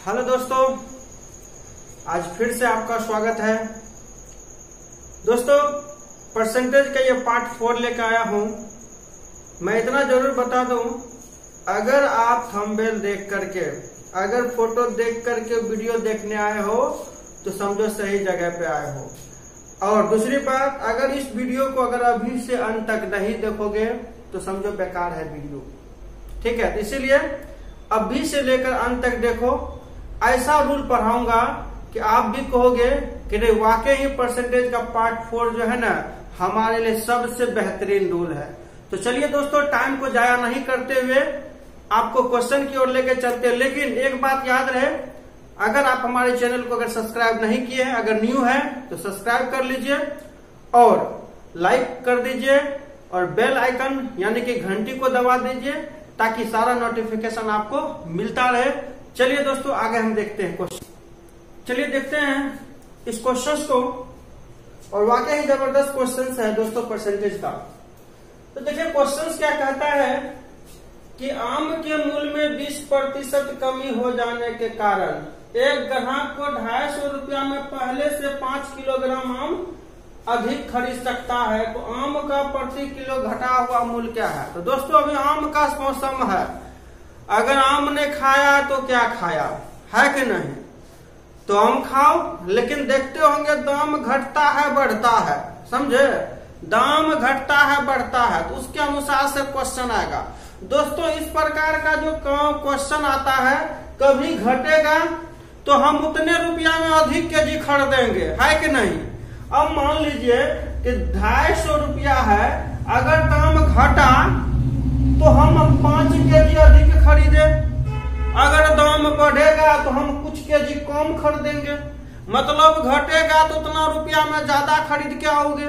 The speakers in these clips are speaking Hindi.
हेलो दोस्तों, आज फिर से आपका स्वागत है। दोस्तों परसेंटेज का ये पार्ट फोर लेकर आया हूँ। मैं इतना ज़रूर बता दूँ, अगर आप थंबनेल देख करके, अगर फ़ोटो देख करके वीडियो देखने आए हो तो समझो सही जगह पे आए हो। और दूसरी बात, अगर इस वीडियो को अगर अभी से अंत तक नहीं देखोगे तो समझो बेकार है वीडियो ठीक है, इसीलिए अभी से लेकर अंत तक देखो ऐसा रूल पढ़ाऊँगा कि आप भी कहोगे कि नहीं, वाकई ही परसेंटेज का पार्ट फोर जो है ना, हमारे लिए सबसे बेहतरीन रूल है। तो चलिए दोस्तों टाइम को जाया नहीं करते हुए आपको क्वेश्चन की ओर लेके चलते हैं। लेकिन एक बात याद रहे, अगर आप हमारे चैनल को अगर सब्सक्राइब नहीं किए हैं, अगर न्यू है तो सब्सक्राइब कर लीजिए और लाइक कर दीजिए और बेल आइकन यानी कि घंटी को दबा दीजिए, ताकि सारा नोटिफिकेशन आपको मिलता रहे। चलिए दोस्तों, आगे हम देखते हैं क्वेश्चन चलिए देखते हैं इस क्वेश्चन को। और वाकई ही ज़बरदस्त क्वेश्चन है दोस्तों परसेंटेज का। तो देखिए क्वेश्चन क्या कहता है कि आम के मूल्य में 20 प्रतिशत कमी हो जाने के कारण एक ग्राहक को ढाई सौ रूपया में पहले से पाँच किलोग्राम आम अधिक खरीद सकता है। तो आम का प्रति किलो घटा हुआ मूल्य क्या है? तो दोस्तों, अभी आम का मौसम है। अगर आम ने खाया तो क्या खाया? है कि नहीं? तो आम खाओ, लेकिन देखते होंगे दाम घटता है, बढ़ता है। समझे? दाम घटता है, बढ़ता है। तो उसके अनुसार से क्वेश्चन आएगा। दोस्तों, इस प्रकार का जो क्वेश्चन आता है, कभी घटेगा तो हम उतने रुपया में अधिक के जी खरीदेंगे है कि नहीं? अब मान लीजिए कि ढाई सौ रुपया है, अगर दाम घटा तो हम पाँच के जी अधिक खरीदे। अगर दाम बढ़ेगा तो हम कुछ के जी कम खरीदेंगे। मतलब घटेगा तो उतना रुपया में ज़्यादा खरीद के आओगे।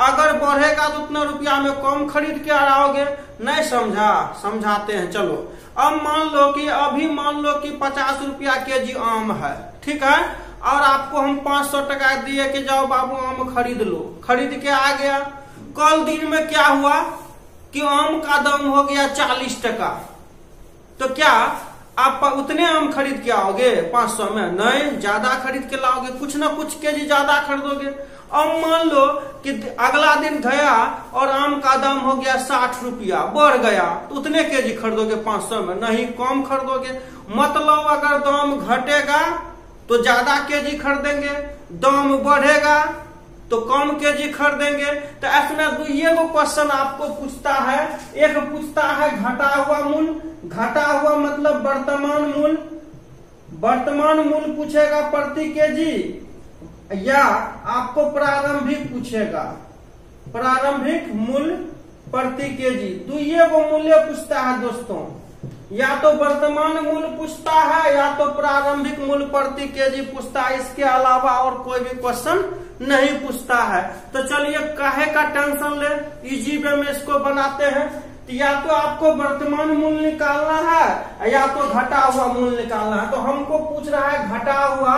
अगर बढ़ेगा तो उतना रुपया में कम खरीद के आओगे। नहीं समझा? समझाते हैं, चलो। अब मान लो कि, अभी मान लो कि पचास रुपया के जी आम है, ठीक है? और आपको हम पाँच सौ टका दिए कि जाओ बाबू, आम खरीद लो। खरीद के आ गया। कल दिन में क्या हुआ? कि आम का दाम हो गया चालीस टका। तो क्या आप उतने आम खरीद के आओगे पाँच सौ में? नहीं, ज़्यादा खरीद के लाओगे। कुछ ना कुछ के जी ज़्यादा खरीदोगे। अब मान लो कि अगला दिन गया और आम का दाम हो गया साठ रुपया, बढ़ गया तो उतने के जी खरीदोगे पाँच सौ में। नहीं, कम खरीदोगे। मतलब अगर दाम घटेगा तो ज़्यादा के जी खरीदेंगे, दाम बढ़ेगा तो कम के जी खरीदेंगे तो ऐसे दुइये को क्वेश्चन आपको पूछता है। एक पूछता है, घटा हुआ मूल। घटा हुआ मतलब वर्तमान मूल। वर्तमान मूल्य पूछेगा प्रति के जी या आपको प्रारंभिक पूछेगा। प्रारंभिक मूल्य प्रति के जी दुइये को मूल्य पूछता है दोस्तों। या तो वर्तमान मूल पूछता है, या तो प्रारंभिक मूल्य प्रति के जी पूछता है। इसके अलावा और कोई भी क्वेश्चन नहीं पूछता है। तो चलिए, कहे का टेंशन ले? इजी वे में इसको बनाते हैं। तो या तो आपको वर्तमान मूल्य निकालना है, या तो घटा हुआ मूल्य निकालना है। तो हमको पूछ रहा है, घटा हुआ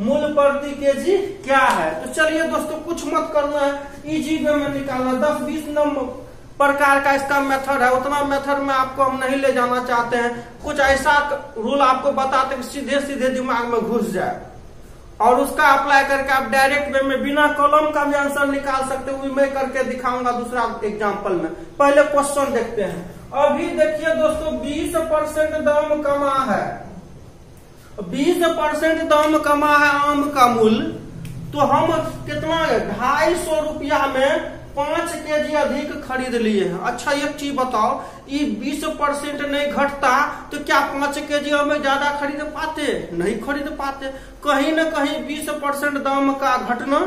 मूल प्रति के जी क्या है? तो चलिए दोस्तों, कुछ मत करना है। इजी वे में निकालना दस बीस नंबर प्रकार का इसका मेथड है, उतना मेथड में आपको हम नहीं ले जाना चाहते हैं। कुछ ऐसा रूल आपको बताते कि सीधे सीधे दिमाग में घुस जाए। और उसका अप्लाई करके आप डायरेक्ट वे में बिना कॉलम का भी आंसर निकाल सकते हो मैं करके दिखाऊँगा दूसरा एग्ज़ाम्पल में। पहले क्वेश्चन देखते हैं। अभी देखिए दोस्तों 20 परसेंट दाम कमा है। 20 परसेंट दाम कमा है आम का मूल। तो हम कितना, ढाई सौ रुपया में पाँच के जी अधिक खरीद लिए हैं। अच्छा एक चीज़ बताओ ये बीस परसेंट नहीं घटता तो क्या पाँच के जी हमें ज़्यादा खरीद पाते? नहीं खरीद पाते। कहीं ना कहीं बीस परसेंट दाम का घटना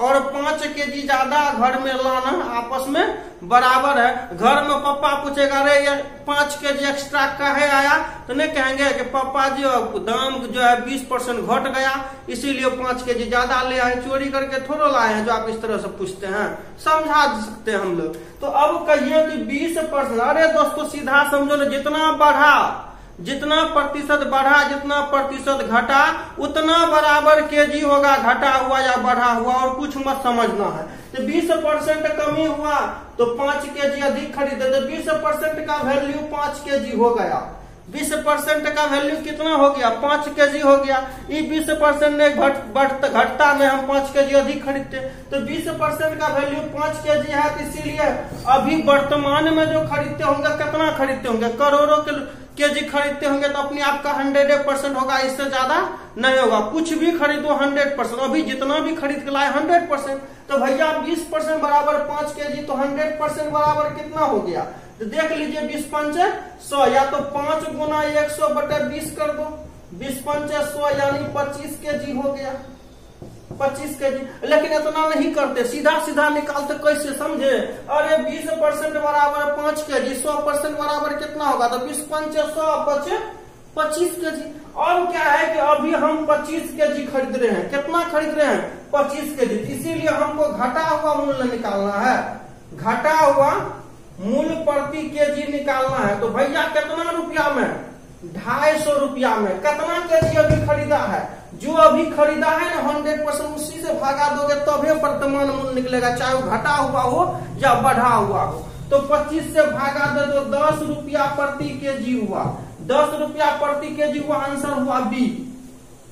और पाँच के जी ज़्यादा घर में लाना आपस में बराबर है। घर में पापा पूछेगा, अरे, ये पाँच के जी एक्स्ट्रा कहे आया? तो नहीं कहेंगे कि पापा जी दाम जो है बीस परसेंट घट गया, इसीलिए पाँच के जी ज़्यादा ले आए, चोरी करके थोड़ा लाए हैं, जो आप इस तरह से पूछते हैं। समझा सकते हैं हम लोग। तो अब कहिए कि बीस परसेंट। अरे दोस्तों, सीधा समझो ना, जितना बढ़ा जितना प्रतिशत बढ़ा, जितना प्रतिशत घटा, उतना बराबर के जी होगा, घटा हुआ या बढ़ा हुआ, और कुछ मत समझना है। तो 20 परसेंट कमी हुआ तो पाँच के जी अधिक खरीदे तो 20 परसेंट का वैल्यू पाँच के जी हो गया। बीस परसेंट का वैल्यू कितना हो गया? पाँच के जी हो गया। ये बीस परसेंट ने घट घटता में हम पाँच के जी अधिक खरीदते तो बीस परसेंट का वैल्यू पाँच के जी है तो इसीलिए अभी वर्तमान में जो खरीदते होंगे, कितना खरीदते होंगे? करोड़ों के के जी खरीदते होंगे तो अपने आप का हंड्रेड परसेंट होगा, इससे ज़्यादा नहीं होगा। कुछ भी खरीदो हंड्रेड परसेंट, अभी जितना भी खरीद के लाए हंड्रेड परसेंट। तो भैया बीस परसेंट बराबर पाँच के जी तो हंड्रेड परसेंट बराबर कितना हो गया? तो देख लीजिए, बीस पंचे सौ, या तो पाँच गुना एक सौ बटे बीस कर दो। बीस पंचे सौ यानी पच्चीस के जी हो गया। पच्चीस के जी। लेकिन इतना नहीं करते। सीधा सीधा निकालते, कैसे समझे? अरे, बीस परसेंट बराबर पाँच के जी। सौ परसेंट बराबर कितना होगा? तो बीस पंचे सौ बचे पच्चीस के जी। और क्या है कि अभी हम पच्चीस के जी खरीद रहे हैं। कितना खरीद रहे हैं? पच्चीस के जी। इसीलिए हमको घटा हुआ मूल्य निकालना है। घटा हुआ मूल्य प्रति के जी निकालना है। तो भैया, कितना रुपया में? ढाई सौ रुपया में। कितना के जी अभी खरीदा है? जो अभी खरीदा है ना हंड्रेड परसेंट उसी से भागा दोगे, तभी वर्तमान मूल्य निकलेगा। चाहे वो घटा हुआ हो या बढ़ा हुआ हो। तो 25 से भागा दे तो दस रुपया प्रति के जी हुआ। दस रुपया प्रति के जी हुआ, आंसर हुआ बी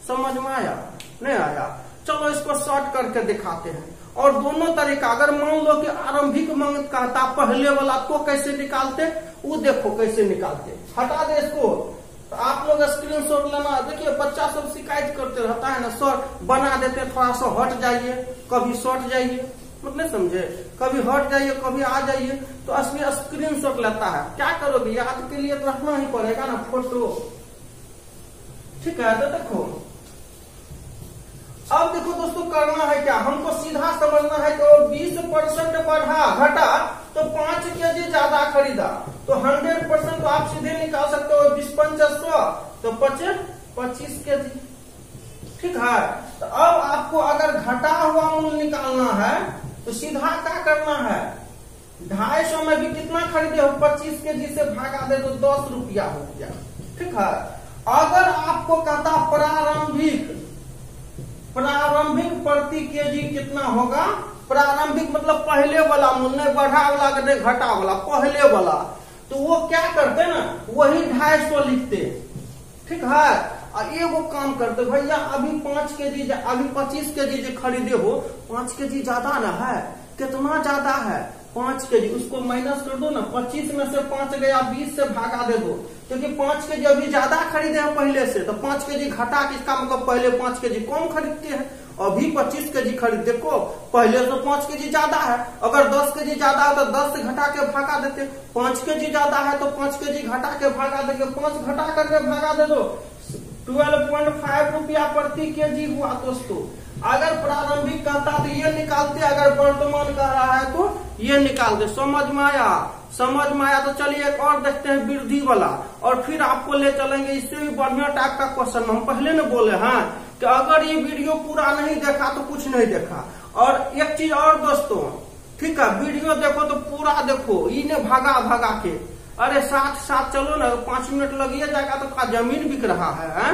समझ में आया? नहीं आया? चलो इसको शॉर्ट करके दिखाते हैं। और दोनों तरीका, अगर मान लो कि आरंभिक मंग कहता पहले वाला को कैसे निकालते? वो देखो कैसे निकालते। हटा दे इसको। तो आप लोग स्क्रीन शॉट लेना, देखिए बच्चा सब शिकायत करते रहता है ना सर बना देते, थोड़ा सा हट जाइए, कभी शॉर्ट जाइए। मतलब समझे। कभी हट जाइए, कभी आ जाइए तो असली स्क्रीन शॉट लेता है। क्या करोगे? याद के लिए तो रखना ही पड़ेगा ना फ़ोटो ठीक है तो देखो। अब देखो दोस्तों, करना है क्या? हमको सीधा समझना है कि बीस परसेंट बढ़ा, घटा तो पाँच के जी ज़्यादा खरीदा। तो हंड्रेड परसेंट तो आप सीधे निकाल सकते हो, बीस पंच सौ तो पचे पच्चीस के जी। ठीक है? तो अब आपको अगर घटा हुआ मूल्य निकालना है तो सीधा क्या करना है? ढाई सौ में भी कितना खरीदे हो? पच्चीस के जी से भागा दे तो दस रुपया हो गया। ठीक है? अगर आपको कहता प्रारंभिक प्रारंभिक प्रति के जी कितना होगा? प्रारंभिक मतलब पहले वाला मूल्य बढ़ा वाला घटा वाला, पहले वाला। तो वो क्या करते ना, वही ढाई सौ लिखते ठीक है? और एगो काम करते, भैया, अभी पाँच के जी, अभी पच्चीस के जी खरीदे हो, पाँच के जी ज़्यादा ना है? कितना ज़्यादा है? पाँच के जी, उसको माइनस कर दो ना, पच्चीस में से पाँच गया, बीस से भागा दे दो। क्योंकि पाँच के जी अभी ज़्यादा खरीदे हैं पहले से तो पाँच के जी घटा के इसका मतलब पहले पाँच के जी कम खरीदते हैं। अभी पच्चीस के जी खरीद, देखो, पहले तो पाँच के जी ज़्यादा है, अगर दस के जी ज़्यादा है तो दस से घटा के भागा देते। पाँच के जी ज़्यादा है तो पाँच के जी घटा के भागा देंगे पाँच घटा करके भागा दे दो। ट्वेल्व पॉइंट फाइव रुपया प्रति के जी हुआ दोस्तों। अगर प्रारंभिक कहता तो ये निकालते, अगर वर्तमान कह रहा है तो ये निकाल दे। समझ में आया? समझ में आया तो चलिए एक और देखते हैं वृद्धि वाला। और फिर आपको ले चलेंगे, इससे भी बढ़िया टाइप का क्वेश्चन। हम पहले न बोले, हैं। कि अगर ये वीडियो पूरा नहीं देखा तो कुछ नहीं देखा। और एक चीज़ और दोस्तों ठीक है वीडियो देखो तो पूरा देखो इन्हें भागा भागा के। अरे साथ साथ चलो ना पाँच मिनट लगिए जाएगा तो का ज़मीन बिक रहा है, है?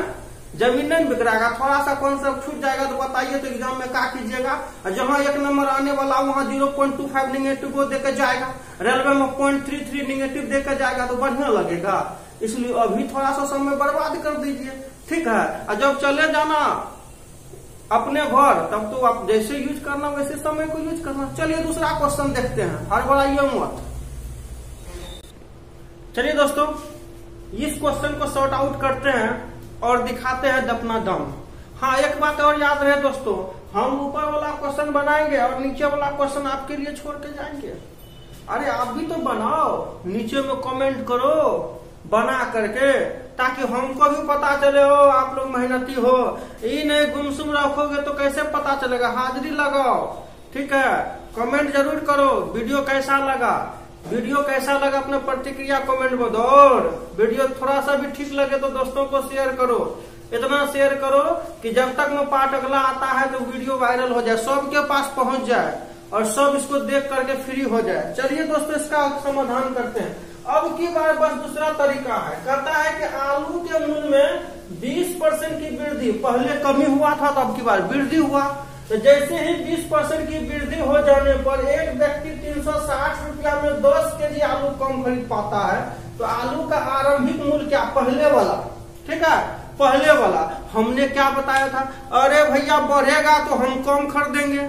ज़मीन नहीं बिक रहा थोड़ा सा कॉन्सेप्ट छूट जाएगा तो बताइए तो एग्ज़ाम में क्या कीजिएगा? जहाँ एक नंबर आने वाला वहाँ zero point two five negative देकर जाएगा। रेलवे में पॉइंट थ्री थ्री निगेटिव देकर जाएगा तो बढ़िया लगेगा। इसलिए अभी थोड़ा सा समय बर्बाद कर दीजिए। ठीक है? और जब चले जाना अपने घर, तब तो आप जैसे यूज़ करना, वैसे समय को यूज़ करना। चलिए दूसरा क्वेश्चन देखते हैं। हर बढ़ाइए मत। चलिए दोस्तों, इस क्वेश्चन को सॉर्ट आउट करते हैं और दिखाते हैं अपना दम। हाँ एक बात और याद रहे दोस्तों, हम ऊपर वाला क्वेश्चन बनाएँगे और नीचे वाला क्वेश्चन आपके लिए छोड़ के जाएँगे। अरे, आप भी तो बनाओ। नीचे में कमेंट करो। बना करके, ताकि हमको भी पता चले हो, आप लोग मेहनती हो। ये नहीं गुमसुम रखोगे तो कैसे पता चलेगा? हाजिरी लगाओ, ठीक है? कमेंट ज़रूर करो, वीडियो कैसा लगा? वीडियो कैसा लगा अपना प्रतिक्रिया कमेंट में? दो और वीडियो थोड़ा सा भी ठीक लगे तो दोस्तों को शेयर करो। इतना शेयर करो कि जब तक में पार्ट अगला आता है तो वीडियो वायरल हो जाए, सबके पास पहुँच जाए। और सब इसको देख करके फ्री हो जाए। चलिए दोस्तों, इसका समाधान करते हैं। अब की बार बस दूसरा तरीका है। कहता है कि आलू के मूल्य में 20 परसेंट की वृद्धि, पहले कमी हुआ था तो अब की बार वृद्धि हुआ। तो जैसे ही 20 परसेंट की वृद्धि हो जाने पर एक व्यक्ति तीन सौ साठ रुपया में दस के जी आलू कम खरीद पाता है तो आलू का आरंभिक मूल्य क्या? पहले वाला। ठीक है? पहले वाला। हमने क्या बताया था? अरे भैया, बढ़ेगा तो हम कम खरीदेंगे।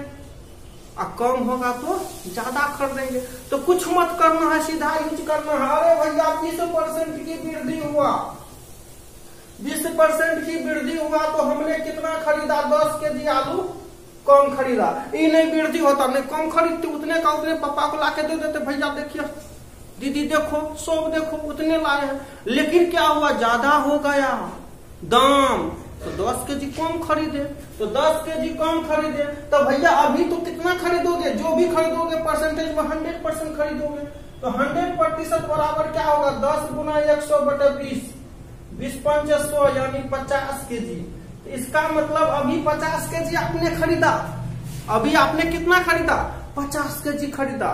और कम होगा तो ज़्यादा खरीदेंगे तो कुछ मत करना है, सीधा यूज़ करना है। अरे भैया, बीस परसेंट की वृद्धि हुआ। बीस परसेंट की वृद्धि हुआ तो हमने कितना खरीदा? दस के जी आलू कम खरीदा। ये नहीं वृद्धि होता, नहीं कम खरीदते, उतने का उतने पापा को लाके दे देते, भैया, देखिए, दीदी देखो, सब देखो, उतने लाए हैं। लेकिन क्या हुआ? ज़्यादा हो गया। दाम के जी कम खरीदे? तो दस के जी कम खरीदे? तो भैया, अभी तो कितना खरीदोगे? जो भी खरीदोगे परसेंटेज में हंड्रेड परसेंट खरीदोगे। तो हंड्रेड प्रतिशत बराबर क्या होगा? दस गुना एक सौ बटे बीस। बीस पंच सौ, यानी पचास के जी तो इसका मतलब अभी पचास के जी आपने खरीदा। अभी आपने कितना खरीदा? पचास के जी खरीदा।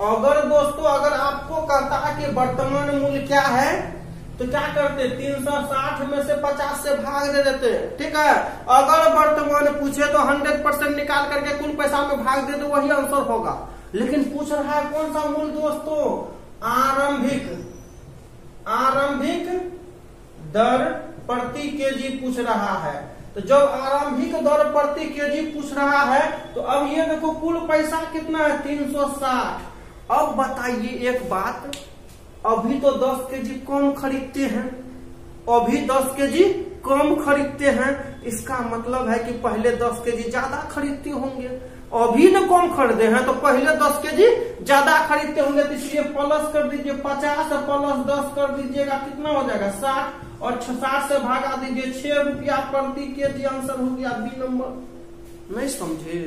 अगर दोस्तों, अगर आपको कहता है कि वर्तमान मूल्य क्या है? तो क्या करते? तीन सौ साठ में से पचास से भाग दे देते। ठीक है? अगर वर्तमान पूछे तो हंड्रेड परसेंट निकाल करके कुल पैसा में भाग दे दो वही आंसर होगा। लेकिन पूछ रहा है कौन सा मूल दोस्तों? आरंभिक। आरंभिक दर प्रति केजी पूछ रहा है। तो जब आरंभिक दर प्रति केजी पूछ रहा है तो अब ये देखो कुल पैसा कितना है? तीन सौ साठ। अब बताइए एक बात। अभी तो दस के जी कम खरीदते हैं। अभी दस के जी कम खरीदते हैं। इसका मतलब है कि पहले दस के जी ज़्यादा खरीदते होंगे। अभी न कम खरीदे हैं तो पहले दस के जी ज़्यादा खरीदते होंगे तो इसलिए प्लस कर दीजिए, पचास प्लस दस कर दीजिएगा, कितना हो जाएगा? साठ और साठ से भागा दीजिए, छह रुपया प्रति के जी आंसर हो गया बी नंबर। नहीं समझे?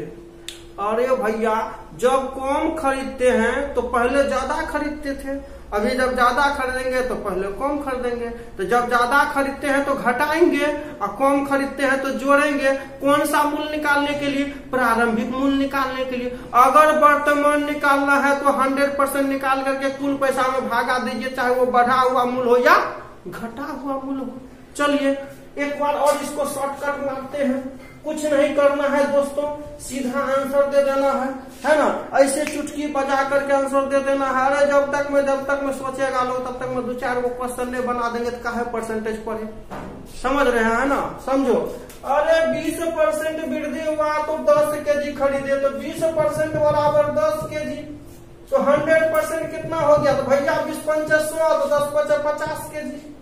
अरे भैया, जब कम खरीदते हैं तो पहले ज़्यादा खरीदते थे। अभी जब ज़्यादा खरीदेंगे तो पहले कम खरीदेंगे तो जब ज़्यादा खरीदते हैं तो घटाएँगे, और कम खरीदते हैं तो जोड़ेंगे। कौन सा मूल्य निकालने के लिए? प्रारंभिक मूल्य निकालने के लिए। अगर वर्तमान निकालना है तो हंड्रेड परसेंट निकाल करके कुल पैसा में भागा दीजिए, चाहे वो बढ़ा हुआ मूल हो या घटा हुआ मूल्य हो। चलिए, एक बार और इसको शॉर्टकट मारते हैं। कुछ नहीं करना है दोस्तों, सीधा आंसर दे देना है। है ना? ऐसे चुटकी बजा करके आंसर दे देना। है अरे, जब तक मैं जब तक मैं सोचेगा लोग, तब तक मैं दो चार गो क्वेश्चन नहीं बना देंगे तो कहा परसेंटेज पड़े समझ रहे हैं, है ना? समझो। अरे 20 परसेंट वृद्धि हुआ तो 10 के जी खरीदे तो 20 परसेंट बराबर 10 के जी तो 100 परसेंट कितना हो गया? तो भैया, बीस पंचास सौ तो दस पचास पचास के जी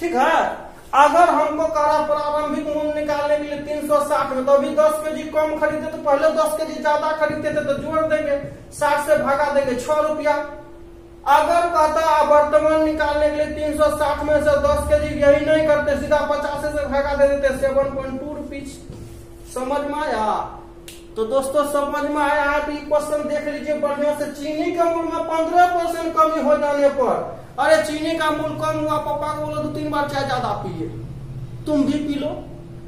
ठीक है? अगर हमको करा प्रारंभिक मूल्य निकालने के लिए तीन सौ साठ में तो अभी दस के जी कम खरीदे तो पहले दस के जी ज़्यादा खरीदते थे तो जोड़ देंगे, साठ से भागा देंगे, छह रुपया। अगर कहता वर्तमान निकालने के लिए तीन सौ साठ में से दस के जी यही नहीं करते, सीधा पचास से भागा दे देते, सेवन पॉइंट टू रुपीज़। समझ में आया? तो दोस्तों, समझ में आया है तो ये क्वेश्चन देख लीजिए, बढ़िया से चीनी के मूल में पंद्रह परसेंट कमी हो जाने पर। अरे, चीनी का मूल कम हुआ, पापा को बोलो दो तीन बार चाय ज़्यादा पिए। तुम भी पी लो।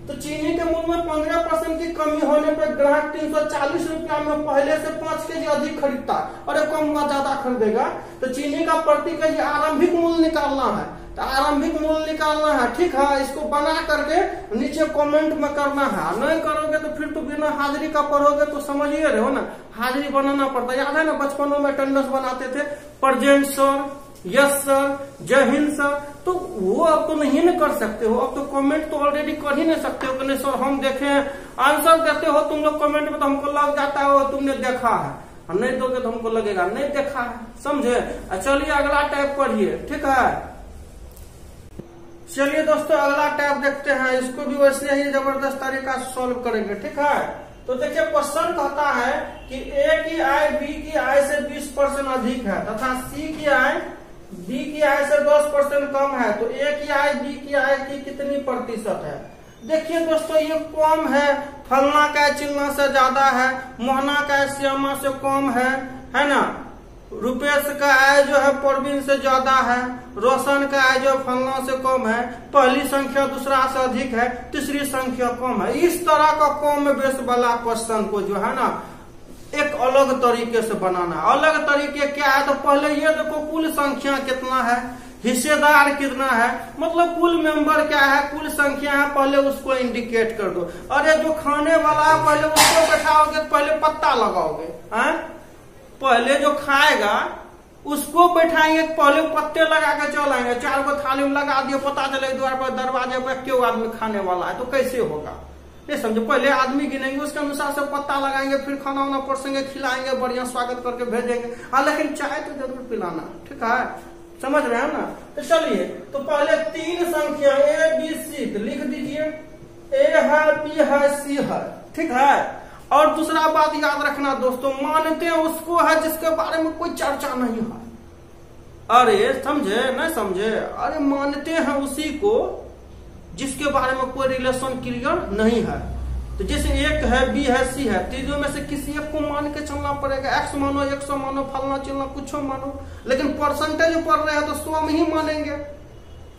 तो चीनी के मूल में पंद्रह परसेंट की कमी होने पर ग्राहक तीन सौ चालीस रुपया में पहले से पाँच के जी अधिक खरीदता अरे, कम हुआ, ज़्यादा खरीदेगा। तो चीनी का प्रति के जी आरंभिक मूल्य निकालना है। तो आरंभिक मूल्य निकालना है। ठीक है, इसको बना करके नीचे कमेंट में करना है। नहीं करोगे तो फिर तो बिना हाजिरी का पढ़ोगे तो समझिए रहे हो ना। हाजिरी बनाना पड़ता याद है ना, बचपनों में अटेंडेंस बनाते थे? प्रजेंट सर यस सर, जय हिंद सर। तो वो अब तो नहीं कर सकते हो। अब तो कमेंट तो ऑलरेडी कर ही नहीं सकते हो। कि नहीं सर, हम देखे हैं आंसर देते हो तुम लोग कमेंट में तो हमको लग जाता है तुमने देखा है। नहीं दोगे तो हमको लगेगा, नहीं देखा है। समझे? चलिए अगला टाइप पढ़िए। ठीक है? चलिए दोस्तों, अगला टैब देखते हैं। इसको भी वैसे ही ज़बरदस्त तरीका सॉल्व करेंगे, ठीक है? तो देखिए क्वेश्चन कहता है कि ए की आय बी की आय से 20 परसेंट अधिक है, तथा सी की आय बी की आय से 10 परसेंट कम है। तो ए की आय बी की आय की कितनी प्रतिशत है? देखिए दोस्तों, ये कम है। फलना का चिन्ह से ज़्यादा है, मोहना का श्यामा से कम है है ना? रुपेश का आय जो है परवीन से ज़्यादा है, रोशन का आय जो फलना से कम है, पहली संख्या दूसरा से अधिक है, तीसरी संख्या कम है। इस तरह का कम बेस वाला क्वेश्चन को जो है ना, एक अलग तरीके से बनाना है। अलग तरीके क्या है? तो पहले ये देखो कुल संख्या कितना है, हिस्सेदार कितना है। मतलब कुल मेंबर क्या है? कुल संख्या है, पहले उसको इंडिकेट कर दो। अरे जो खाने वाला है, पहले उसको बैठाओगे, पहले पत्ता लगाओगे, है? पहले जो खाएगा, उसको बैठाएँगे, पहले पत्ते लगा के चलाएँगे चार गो थाली में लगा दिए, पता चले द्वार पर, दरवाजे पर क्यों आदमी खाने वाला है तो कैसे होगा? ये समझो, पहले आदमी गिनेंगे, उसके अनुसार से पत्ता लगाएँगे, फिर खाना वाना परसेंगे खिलाएँगे, बढ़िया स्वागत करके भेजेंगे हाँ लेकिन चाय तो ज़रूर पिलाना, ठीक है? समझ रहे हैं ना? तो चलिए तो पहले तीन संख्या, ए, बी, सी तो लिख दीजिए। ए है, बी है, सी है, ठीक है? और दूसरा बात याद रखना दोस्तों, मानते हैं उसको है जिसके बारे में कोई चर्चा नहीं है। अरे, समझे? नहीं समझे? अरे, मानते हैं उसी को जिसके बारे में कोई रिलेशन क्लियर नहीं है। तो जैसे एक है, बी है, सी है, तीनों में से किसी एक को मान के चलना पड़ेगा। एक्स मानो, एक सौ मानो, फलना चलना कुछ मानो। लेकिन परसेंटेज पढ़ रहे हैं तो सौ में ही मानेंगे।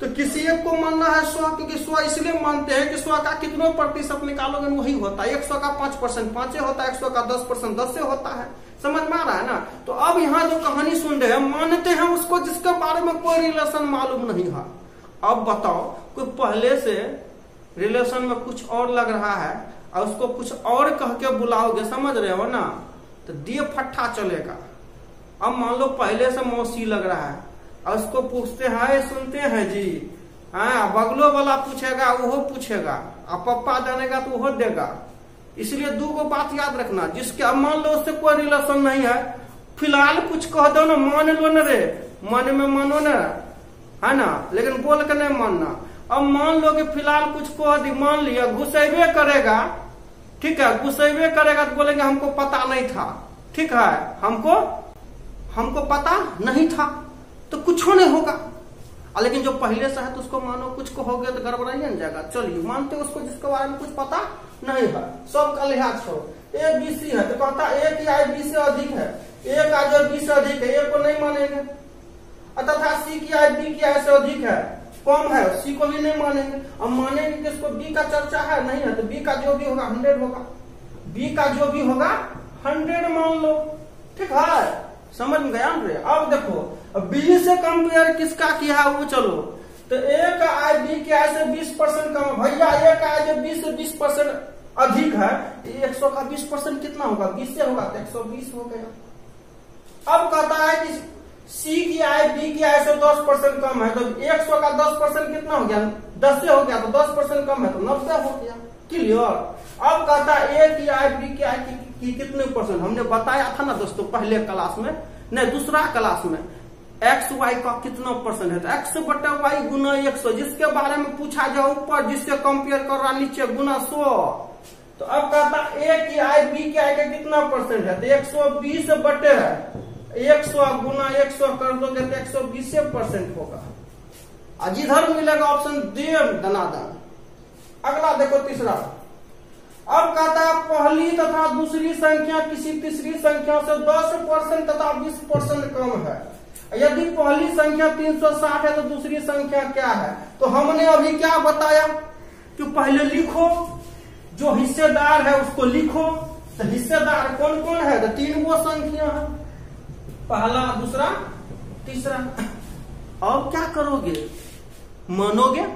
तो किसी एक को मानना है सौ क्योंकि सौ इसलिए मानते हैं कि सौ का कितनों प्रतिशत निकालोगे वही होता है। एक सौ का पाँच परसेंट पांचे होता है, एक सौ का दस परसेंट दस से होता है। समझ में आ रहा है ना? तो अब यहाँ जो कहानी सुन रहे हैं, मानते हैं उसको, जिसके बारे में कोई रिलेशन मालूम नहीं है। अब बताओ, कोई पहले से रिलेशन में कुछ और लग रहा है, और उसको कुछ और कह के बुलाओगे, समझ रहे हो ना? तो दिए फट्टा चलेगा। अब मान लो पहले से मौसी लग रहा है। और उसको पूछते हैं सुनते हैं जी। हाँ बगलो वाला पूछेगा वो पूछेगा। और पप्पा जानेगा तो वो देगा। इसलिए दो गो बात याद रखना, जिसके अब मान लो उससे कोई रिलेशन नहीं है, फ़िलहाल कुछ कह दो ना, मान लो न रे। मन में मानो न, है ना? लेकिन बोल के नहीं मानना। अब मान लो कि फ़िलहाल कुछ कह दी, मान लिया गुस्सेबे करेगा, ठीक है? घुसेबे करेगा तो बोलेंगे, हमको पता नहीं था। ठीक है? हमको हमको पता नहीं था। तो कुछ नहीं होगा। लेकिन जो पहले से है तो उसको मानो कुछ कहोगे तो गड़बड़ाइए ना जाएगा। चलिए, मानते उसको जिसके बारे में कुछ पता नहीं है। सब का लिहाज छोड़ो ए बी सी है तो कहता एक या बी से अधिक है। एक आ जो बी से अधिक है एक को नहीं मानेंगे। तथा सी की आय बी की आय से अधिक है, कम है सी को भी नहीं मानेंगे। अब मानेंगे कि इसको बी का चर्चा है, नहीं है तो बी का जो भी होगा हंड्रेड होगा। बी का जो भी होगा हंड्रेड मान लो। ठीक है? समझ में गया अब देखो बी से कंपेयर किसका किया वो चलो। तो ए का आय बी के आय से बीस परसेंट कम भैया ए का आय जो बी से बीस परसेंट अधिक है एक सौ का बीस परसेंट कितना होगा? बीस से होगा तो एक सौ बीस हो गया। अब कहता है कि सी की आय बी की आय से दस परसेंट कम है तो एक सौ का दस परसेंट कितना हो गया? दस से हो गया तो दस परसेंट कम है तो नब्बे हो गया। क्लियर अब कहता है ए की आय बी की आय की कितने परसेंट? हमने बताया था ना दोस्तों, पहले क्लास में, नहीं, दूसरा क्लास में। एक्स वाई का कितना परसेंट है? तो एक्स बटे वाई गुना एक सौ, जिसके बारे में पूछा जाए ऊपर, जिससे कंपेयर कर रहा नीचे गुना सौ। तो अब कहता ए की आय बी की आय का कितना परसेंट है? तो एक सौ बीस बटे है। एक सौ गुना एक सौ कर दोगे तो एक सौ बीस परसेंट होगा। और जिधर मिलेगा ऑप्शन देव दनादन अगला देखो तीसरा। अब कहता है पहली तथा दूसरी संख्या किसी तीसरी संख्या से 10 परसेंट तथा 20 परसेंट कम है। यदि पहली संख्या 360 है तो दूसरी संख्या क्या है? तो हमने अभी क्या बताया? कि पहले लिखो, जो हिस्सेदार है उसको लिखो। तो हिस्सेदार कौन कौन है? तो तीन वो संख्या है। पहला, दूसरा, तीसरा। अब क्या करोगे? मानोगे?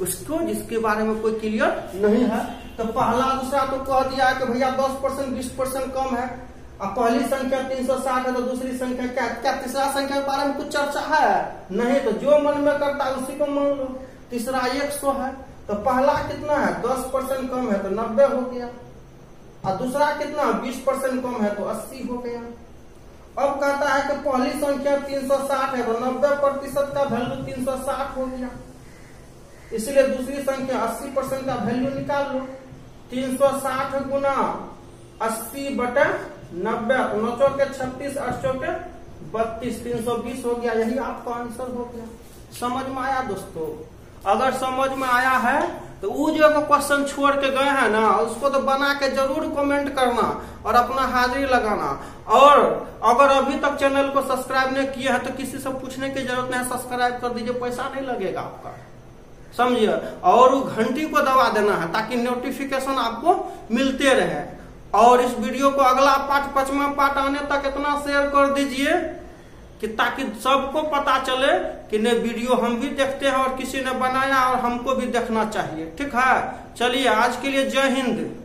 उसको, जिसके बारे में कोई क्लियर नहीं है। तो पहला, दूसरा तो कह दिया कि भैया दस परसेंट, बीस परसेंट कम है। और पहली संख्या तीन सौ साठ है तो दूसरी संख्या क्या? क्या तीसरा संख्या के बारे में कुछ चर्चा है? नहीं तो जो मन में करता है उसी को मान लो। तीसरा एक सौ है तो पहला कितना है? दस परसेंट कम है तो नब्बे हो गया। और दूसरा कितना बीस परसेंट कम है तो अस्सी हो गया। अब कहता है कि पहली संख्या तीन सौ साठ है तो नब्बे प्रतिशत का वैल्यू तीन सौ साठ हो गया। इसलिए दूसरी संख्या 80 परसेंट का वैल्यू निकाल लो। 360 गुना अस्सी बटे नब्बे नौ के छत्तीस आठ के बत्तीस, तीन सौ बीस हो गया। यही आपका आंसर हो गया। समझ में आया दोस्तों? अगर समझ में आया है तो वो जो क्वेश्चन छोड़ के गए हैं ना, उसको तो बना के ज़रूर कमेंट करना और अपना हाजिरी लगाना। और अगर अभी तक चैनल को सब्सक्राइब नहीं किया है तो किसी से पूछने की ज़रूरत नहीं है सब्सक्राइब कर दीजिए, पैसा नहीं लगेगा आपका। समझिए? और वो घंटी को दबा देना है, ताकि नोटिफिकेशन आपको मिलते रहे। और इस वीडियो को अगला पार्ट पचवा पार्ट आने तक इतना शेयर कर दीजिए कि ताकि सबको पता चले कि नहीं, वीडियो हम भी देखते हैं और किसी ने बनाया और हमको भी देखना चाहिए। ठीक है? चलिए, आज के लिए जय हिंद।